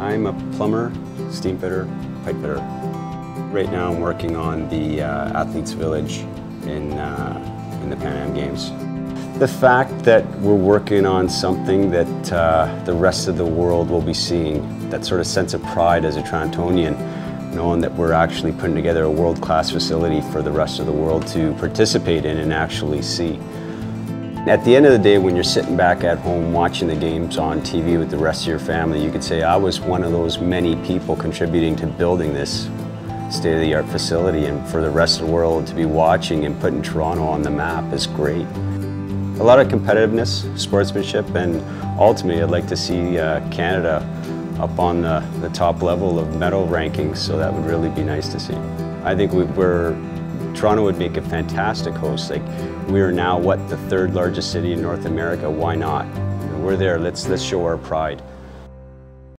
I'm a plumber, steam fitter, pipe fitter. Right now I'm working on the uh, Athletes Village in, uh, in the Pan Am Games. The fact that we're working on something that uh, the rest of the world will be seeing, that sort of sense of pride as a Torontonian, knowing that we're actually putting together a world-class facility for the rest of the world to participate in and actually see. At the end of the day, when you're sitting back at home watching the games on TV with the rest of your family, you could say I was one of those many people contributing to building this state-of-the-art facility and for the rest of the world to be watching and putting Toronto on the map is great. A lot of competitiveness, sportsmanship, and ultimately I'd like to see uh, Canada up on the, the top level of medal rankings, so that would really be nice to see. I think we, we're, Toronto would make a fantastic host. Like, we are now, what, the third largest city in North America, why not? We're there, let's, let's show our pride.